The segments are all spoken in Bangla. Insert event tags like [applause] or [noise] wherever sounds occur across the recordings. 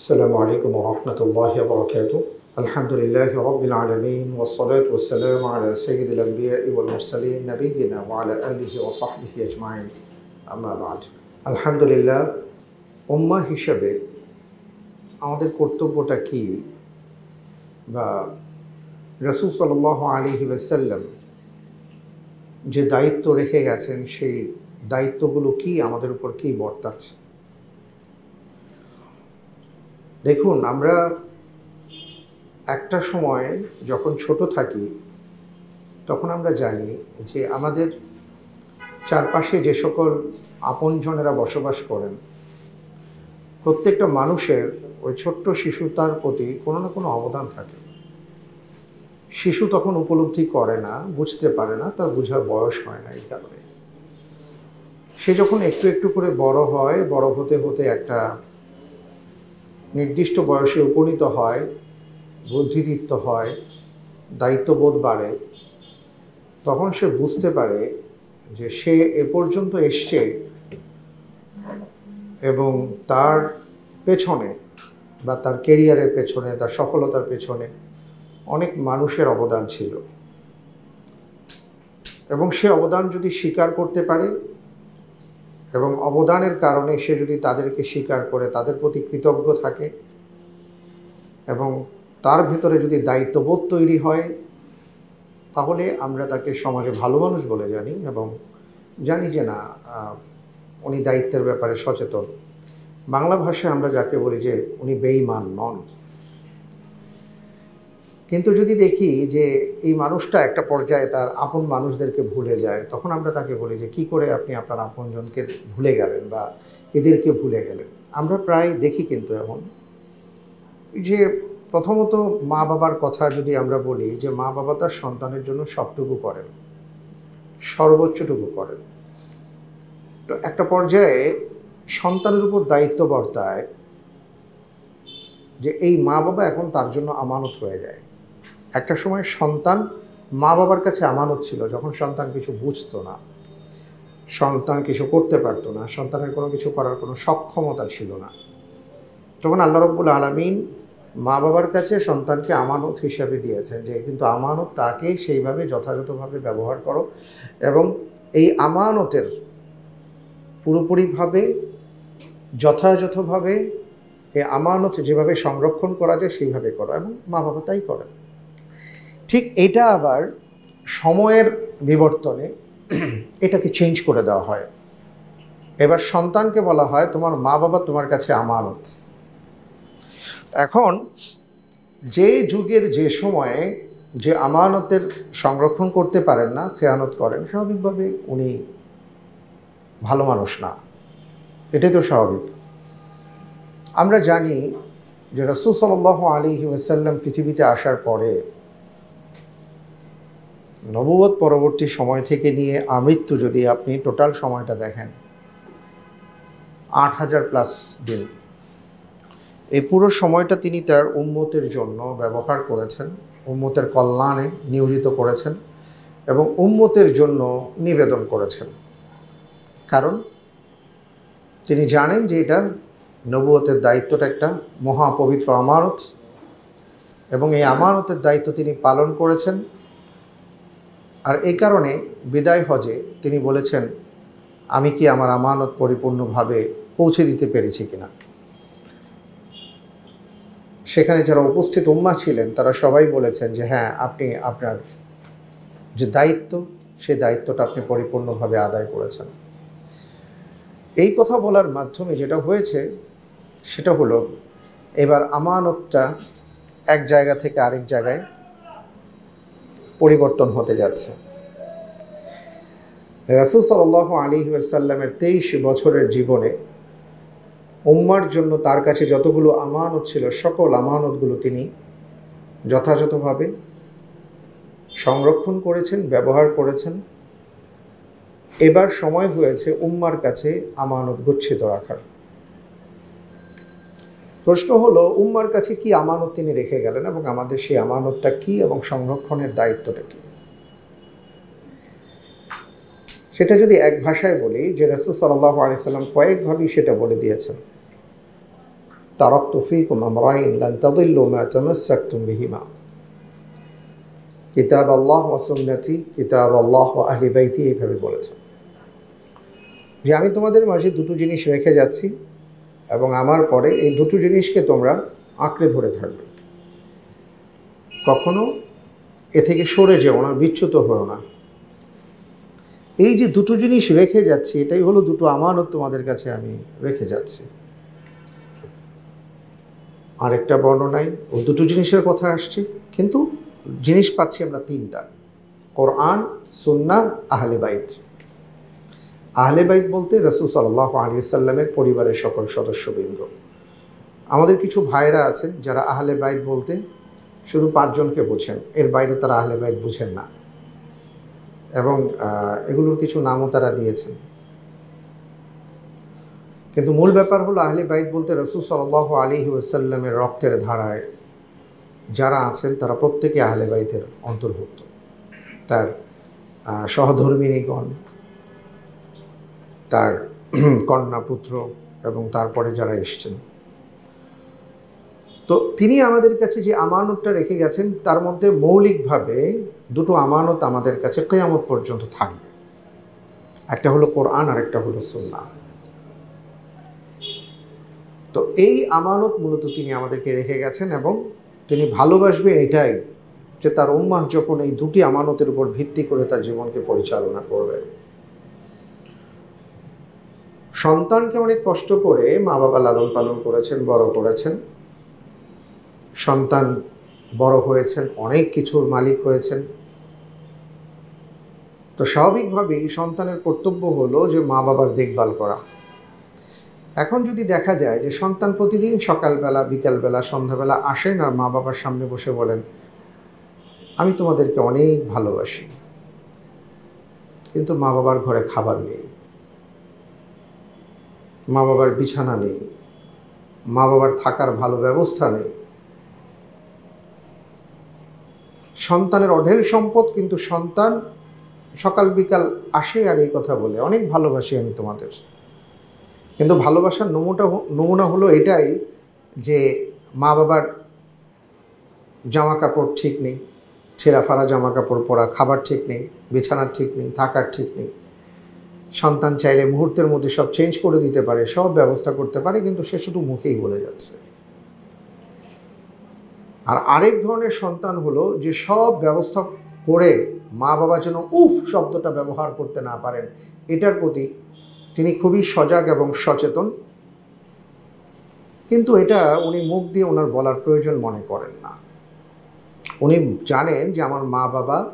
السلام عليكم ورحمة الله وبركاته الحمد لله رب العالمين والصلاة والسلام على سيد الأنبياء والمرسلين نبينا وعلى آله وصحبه أجمعين أما بعد الحمد لله উম্মা হিসাবে আমাদের কর্তব্যটা কি বা রসুল সাল আলী ওয়াসাল্লাম যে দায়িত্ব রেখে গেছেন সেই দায়িত্বগুলো কি আমাদের উপর কি বর্তাচ্ছে দেখুন, আমরা একটা সময় যখন ছোট থাকি, তখন আমরা জানি যে আমাদের চারপাশে যে সকল আপনজনেরা বসবাস করেন, প্রত্যেকটা মানুষের ওই ছোট্ট শিশুতার প্রতি কোনো না কোনো অবদান থাকে। শিশু তখন উপলব্ধি করে না, বুঝতে পারে না, তার বোঝার বয়স হয় না এই কারণে। সে যখন একটু একটু করে বড় হয়, বড় হতে হতে একটা নির্দিষ্ট বয়সে উপনীত হয়, বুদ্ধিদীপ্ত হয়, দায়িত্ববোধ বাড়ে, তখন সে বুঝতে পারে যে সে এ পর্যন্ত এসছে এবং তার পেছনে বা তার কেরিয়ারের পেছনে, তার সফলতার পেছনে অনেক মানুষের অবদান ছিল। এবং সে অবদান যদি স্বীকার করতে পারে এবং অবদানের কারণে সে যদি তাদেরকে স্বীকার করে, তাদের প্রতি কৃতজ্ঞ থাকে এবং তার ভিতরে যদি দায়িত্ববোধ তৈরি হয়, তাহলে আমরা তাকে সমাজে ভালো মানুষ বলে জানি এবং জানি যে না উনি দায়িত্বের ব্যাপারে সচেতন। বাংলা ভাষায় আমরা যাকে বলি যে, উনি বেইমান নন। কিন্তু যদি দেখি যে এই মানুষটা একটা পর্যায়ে তার আপন মানুষদেরকে ভুলে যায়, তখন আমরা তাকে বলি যে, কি করে আপনি আপনার আপনজনকে ভুলে গেলেন বা এদেরকে ভুলে গেলেন? আমরা প্রায় দেখি কিন্তু এমন। যে প্রথমত মা বাবার কথা যদি আমরা বলি যে, মা বাবা তার সন্তানের জন্য সবটুকু করেন, সর্বোচ্চটুকু করেন। তো একটা পর্যায়ে সন্তানের উপর দায়িত্ব বর্তায় যে, এই মা বাবা এখন তার জন্য আমানত হয়ে যায়। একটা সময় সন্তান মা বাবার কাছে আমানত ছিল, যখন সন্তান কিছু বুঝতো না, সন্তান কিছু করতে পারতো না, সন্তানের কোনো কিছু করার কোনো সক্ষমতা ছিল না। তখন আল্লাহ রব্বুল আলমিন মা বাবার কাছে সন্তানকে আমানত হিসাবে দিয়েছেন যে, কিন্তু আমানত তাকে সেইভাবে যথাযথভাবে ব্যবহার করো। এবং এই আমানতের পুরোপুরিভাবে, যথাযথভাবে, এই আমানত যেভাবে সংরক্ষণ করা যায়, সেইভাবে করো এবং মা বাবা তাই করেন। ঠিক এটা আবার সময়ের বিবর্তনে এটাকে চেঞ্জ করে দেওয়া হয়। এবার সন্তানকে বলা হয়, তোমার মা বাবা তোমার কাছে আমানত। এখন যে যুগের যে সময়ে যে আমানতের সংরক্ষণ করতে পারেন না, খেয়ানত করেন, স্বাভাবিকভাবে উনি ভালো মানুষ না। এটাই তো স্বাভাবিক। আমরা জানি যে রসুল সাল আলী ওয়াসাল্লাম পৃথিবীতে আসার পরে নববত পরবর্তী সময় থেকে নিয়ে আমৃত্যু যদি আপনি টোটাল সময়টা দেখেন, আট হাজার প্লাস দিন। এই পুরো সময়টা তিনি তার উম্মতের জন্য ব্যবহার করেছেন, উম্মতের কল্যাণে নিয়োজিত করেছেন এবং উম্মতের জন্য নিবেদন করেছেন। কারণ তিনি জানেন যে এটা নবুয়তের দায়িত্বটা একটা মহাপবিত্র আমানত এবং এই আমানতের দায়িত্ব তিনি পালন করেছেন। আর এই কারণে বিদায় হজে তিনি বলেছেন, আমি কি আমার আমানত পরিপূর্ণভাবে পৌঁছে দিতে পেরেছি কিনা? সেখানে যারা উপস্থিত উম্মা ছিলেন, তারা সবাই বলেছেন যে হ্যাঁ আপনি আপনার যে দায়িত্ব সেই দায়িত্বটা আপনি পরিপূর্ণভাবে আদায় করেছেন। এই কথা বলার মাধ্যমে যেটা হয়েছে, সেটা হলো, এবার আমানতটা এক জায়গা থেকে আরেক জায়গায় পরিবর্তন হতে যাচ্ছে। রাসুল সাল আলী সাল্লামের তেইশ বছরের জীবনে উম্মার জন্য তার কাছে যতগুলো আমানত ছিল, সকল আমানতগুলো তিনি যথাযথভাবে সংরক্ষণ করেছেন, ব্যবহার করেছেন। এবার সময় হয়েছে উম্মার কাছে আমানত গচ্ছিত রাখার। প্রশ্ন হলো, উম্মার কাছে কি আমানত তিনি রেখে গেলেন এবং আমাদের সেই আমানতটা কি এবং সংরক্ষণের দায়িত্বটা কি? সেটা যদি এক ভাষায় বলি, যে রসুল সাল্লাহ আলিয়াল্লাম কয়েকভাবেই সেটা বলে দিয়েছেন। তারক্ত ফিকুম আমরাইন লান তাদিল্লু মা তামাসসাকতুম বিহিমা। কিতাব আল্লাহ ওয়া সুন্নতি কিতাব আল্লাহ আহলি বাইতি এইভাবে বলেছেন। যে আমি তোমাদের মাঝে দুটো জিনিস রেখে যাচ্ছি। এবং আমার পরে এই দুটো জিনিসকে তোমরা আঁকড়ে ধরে থাকবে। কখনো এ থেকে সরে যেও না, বিচ্যুত হও না। এই যে দুটো জিনিস রেখে যাচ্ছি, এটাই হলো দুটো আমানত তোমাদের কাছে আমি রেখে যাচ্ছি। আরেকটা বর্ণনায় ও দুটো জিনিসের কথা আসছে, কিন্তু জিনিস পাচ্ছি আমরা তিনটা। কোরআন সুন্না আহলে বাইত। আহলে বাইত বলতে রসুল সাল্লাহ আলী সাল্লামের পরিবারের সকল সদস্যবৃন্দ। আমাদের কিছু ভাইরা আছেন যারা আহলে বাইত বলতে শুধু পাঁচজনকে বোঝেন, এর বাইরে তারা আহলে বাইত বুঝেন না। এবং এগুলোর কিছু নামও তারা দিয়েছেন। কিন্তু মূল ব্যাপার হলো আহলে বাইত বলতে রসুল সাল্লাহ আলী ওসাল্লামের রক্তের ধারায় যারা আছেন, তারা প্রত্যেকে আহলে বাইতের অন্তর্ভুক্ত। তার সহধর্মিনীগণ তার [clears throat] কন্যা পুত্র এবং তারপরে যারা এসছেন। তো তিনি আমাদের কাছে যে আমানতটা রেখে গেছেন, তার মধ্যে মৌলিকভাবে দুটো আমানত আমাদের কাছে কেয়ামত পর্যন্ত থাকবে। একটা হলো কোরআন আর একটা হলো সুন্না তো এই আমানত মূলত তিনি আমাদেরকে রেখে গেছেন এবং তিনি ভালোবাসবেন এটাই যে তার উম্মাহ যখন এই দুটি আমানতের উপর ভিত্তি করে তার জীবনকে পরিচালনা করবে। সন্তানকে অনেক কষ্ট করে মা বাবা লালন পালন করেছেন, বড় করেছেন। সন্তান বড় হয়েছেন, অনেক কিছুর মালিক হয়েছেন। তো স্বাভাবিকভাবেই সন্তানের কর্তব্য হলো যে মা বাবার দেখভাল করা। এখন যদি দেখা যায় যে সন্তান প্রতিদিন সকালবেলা, বিকালবেলা, সন্ধ্যাবেলা আসেন আর মা বাবার সামনে বসে বলেন, আমি তোমাদেরকে অনেক ভালোবাসি, কিন্তু মা বাবার ঘরে খাবার নেই। মা বাবার বিছানা নেই, মা বাবার থাকার ভালো ব্যবস্থা নেই। সন্তানের অঢেল সম্পদ কিন্তু সন্তান সকাল বিকাল আসে আর এই কথা বলে, অনেক ভালোবাসি আমি তোমাদের। কিন্তু ভালোবাসার নমুনা নমুনা হলো এটাই যে মা বাবার জামা কাপড় ঠিক নেই, ছেঁড়া ফাড়া জামা কাপড় পরা খাবার ঠিক নেই বিছানার ঠিক নেই, থাকার ঠিক নেই। সন্তান চাইলে মুহূর্তের মধ্যে সব চেঞ্জ করে দিতে পারে, সব ব্যবস্থা করতে পারে, কিন্তু সে শুধু মুখেই বলে যাচ্ছে। আর আরেক ধরনের সন্তান হলো যে সব ব্যবস্থা করে মা বাবা যেন উফ শব্দটা ব্যবহার করতে না পারেন, এটার প্রতি তিনি খুবই সজাগ এবং সচেতন। কিন্তু এটা উনি মুখ দিয়ে ওনার বলার প্রয়োজন মনে করেন না। উনি জানেন যে আমার মা বাবা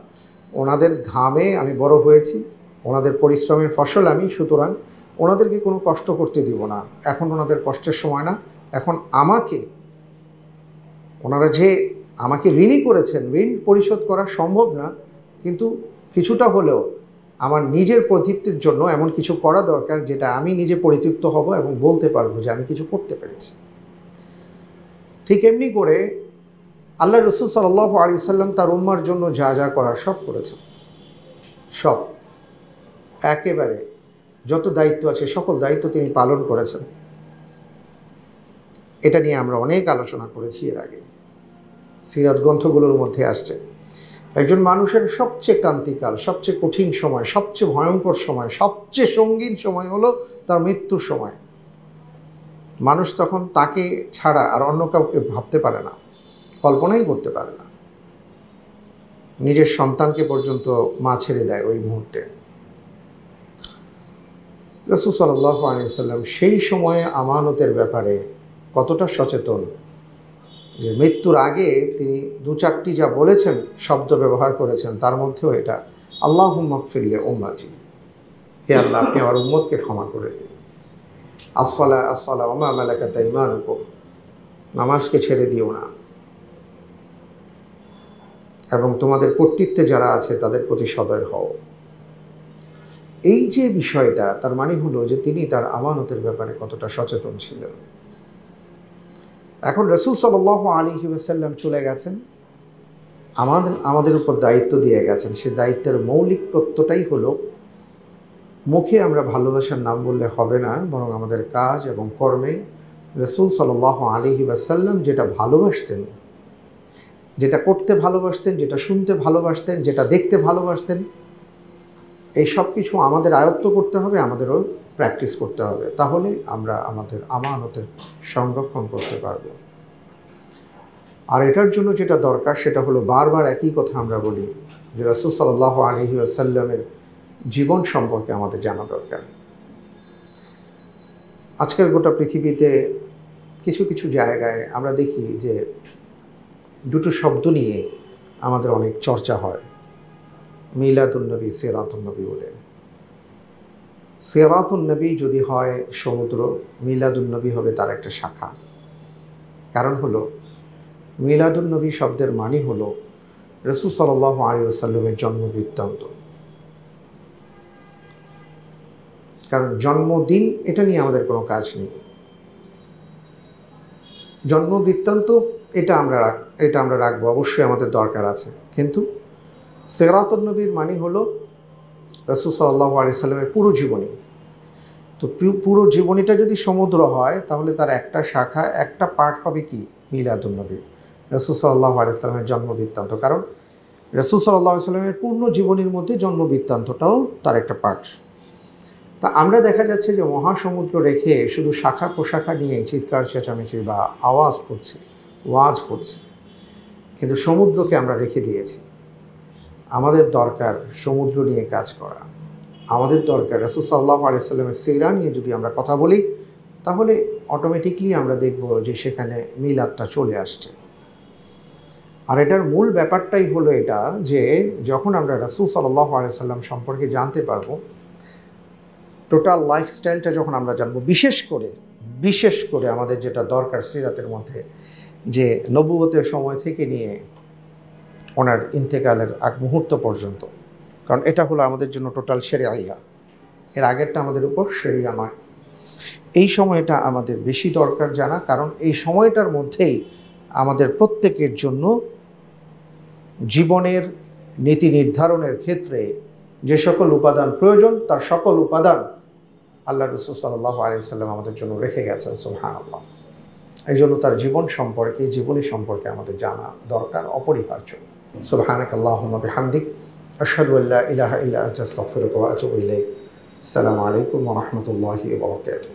ওনাদের ঘামে আমি বড় হয়েছি। ওনাদের পরিশ্রমের ফসল আমি, সুতরাং ওনাদেরকে কোনো কষ্ট করতে দিব না। এখন ওনাদের কষ্টের সময় না। এখন আমাকে, ওনারা যে আমাকে ঋণই করেছেন, ঋণ পরিশোধ করা সম্ভব না, কিন্তু কিছুটা হলেও আমার নিজের প্রতিত্বের জন্য এমন কিছু করা দরকার যেটা আমি নিজে পরিতৃপ্ত হব এবং বলতে পারব যে আমি কিছু করতে পেরেছি। ঠিক এমনি করে আল্লাহ রসুল সাল্লাহ আলী সাল্লাম তার উম্মার জন্য যা যা করার সব করেছেন। সব। একেবারে যত দায়িত্ব আছে, সকল দায়িত্ব তিনি পালন করেছেন। এটা নিয়ে আমরা অনেক আলোচনা করেছি এর আগে। সিরাত গ্রন্থগুলোর মধ্যে আসছে। একজন মানুষের সবচেয়ে ক্রান্তিকাল সবচেয়ে কঠিন সময়, সবচেয়ে ভয়ঙ্কর সময়, সবচেয়ে সঙ্গীন সময় হলো তার মৃত্যুর সময়। মানুষ তখন তাকে ছাড়া আর অন্য কাউকে ভাবতে পারে না, কল্পনাই করতে পারে না। নিজের সন্তানকে পর্যন্ত মা ছেড়ে দেয় ওই মুহূর্তে। রসুল সাল্লাহ আলিয়াল্লাম সেই সময়ে আমানতের ব্যাপারে কতটা সচেতন? যে মৃত্যুর আগে তিনি দু চারটি যা বলেছেন, শব্দ ব্যবহার করেছেন, তার মধ্যেও এটা। আল্লাহ মকফিল্লে উম্মাজি হে আল্লাহ, আপনি আমার উম্মতকে ক্ষমা করে দিন। আসলা আসলা ওমা মেলাকাতা ইমান উপ নামাজকে ছেড়ে দিও না। এবং তোমাদের কর্তৃত্বে যারা আছে, তাদের প্রতি সদয় হও। এই যে বিষয়টা, তার মানে হলো যে তিনি তার আমানতের ব্যাপারে কতটা সচেতন ছিলেন। এখন রসুল সাল আলী ওসাল্লাম চলে গেছেন। আমাদের আমাদের উপর দায়িত্ব দিয়ে গেছেন। সে দায়িত্বের মৌলিক তত্ত্বটাই হলো, মুখে আমরা ভালোবাসার নাম বললে হবে না, বরং আমাদের কাজ এবং কর্মে রসুল সাল আলিহি ওয়াসাল্লাম যেটা ভালোবাসতেন, যেটা করতে ভালোবাসতেন, যেটা শুনতে ভালোবাসতেন, যেটা দেখতে ভালোবাসতেন এই সব কিছু আমাদের আয়ত্ত করতে হবে, আমাদেরও প্র্যাকটিস করতে হবে। তাহলে আমরা আমাদের আমানতের সংরক্ষণ করতে পারব। আর এটার জন্য যেটা দরকার, সেটা হলো বারবার একই কথা আমরা বলি যে রসুল সাল্লাহ আলহি আসাল্লামের জীবন সম্পর্কে আমাদের জানা দরকার। আজকের গোটা পৃথিবীতে কিছু কিছু জায়গায় আমরা দেখি যে দুটো শব্দ নিয়ে আমাদের অনেক চর্চা হয়। মিলাদুলনবী সেরাতুলনবী বলে সেরাতুলনবী যদি হয় সমুদ্র মিলাদুলনবী হবে তার একটা শাখা। কারণ হলো মিলাদুলনবী শব্দের মানে হলো রসুল সাল্লাহ আলী আসাল্লামের জন্ম বৃত্তান্ত। কারণ জন্মদিন এটা নিয়ে আমাদের কোনো কাজ নেই। জন্ম বৃত্তান্ত, এটা আমরা রাখ, এটা আমরা রাখব, অবশ্যই আমাদের দরকার আছে। কিন্তু সেরাতুল নবীর মানে হলো রসুল সাল্লাহ আলি সাল্লামের পুরো জীবনী। তো পুরো জীবনীটা যদি সমুদ্র হয়, তাহলে তার একটা শাখা, একটা পার্ট হবে কি? মিলাদুল নবী রসুল সাল্লাহ আলি সাল্লামের জন্ম বৃত্তান্ত। কারণ রসুল সাল্লাহ সাল্লামের পূর্ণ জীবনীর মধ্যে জন্ম বৃত্তান্তটাও তার একটা পার্ট তা আমরা দেখা যাচ্ছে যে মহাসমুদ্র রেখে শুধু শাখা পোশাখা নিয়ে চিৎকার, চেঁচামেচি বা আওয়াজ করছে, ওয়াজ করছে। কিন্তু সমুদ্রকে আমরা রেখে দিয়েছি। আমাদের দরকার সমুদ্র নিয়ে কাজ করা। আমাদের দরকার রসুল সাল্লাহ আলিয়াল্লামের সেইরা নিয়ে যদি আমরা কথা বলি, তাহলে অটোমেটিকলি আমরা দেখব যে সেখানে মিলাদটা চলে আসছে। আর এটার মূল ব্যাপারটাই হলো এটা যে যখন আমরা রসুল সাল্লাহ আলিয়াল্লাম সম্পর্কে জানতে পারব টোটাল লাইফস্টাইলটা যখন আমরা জানব, বিশেষ করে বিশেষ করে আমাদের যেটা দরকার সিরাতের মধ্যে, যে নবুয়তের সময় থেকে নিয়ে ওনার ইন্তেকালের আগ মুহূর্ত পর্যন্ত। কারণ এটা হলো আমাদের জন্য টোটাল সেরিয়া। এর আগেরটা আমাদের উপর সেরিয়া নয়। এই সময়টা আমাদের বেশি দরকার জানা, কারণ এই সময়টার মধ্যেই আমাদের প্রত্যেকের জন্য জীবনের নীতি নির্ধারণের ক্ষেত্রে যে সকল উপাদান প্রয়োজন, তার সকল উপাদান আল্লাহ রসুল সাল্লাহ আলিয়াল্লাম আমাদের জন্য রেখে গেছেন সুলহান আল্লাহ এই জন্য তার জীবন সম্পর্কে, জীবনী সম্পর্কে আমাদের জানা দরকার, অপরিহার্য। سبحانك اللهم بحمدك أشهد أن لا إله إلا أنت أستغفرك وأتوب إليك. السلام عليكم ورحمة الله وبركاته.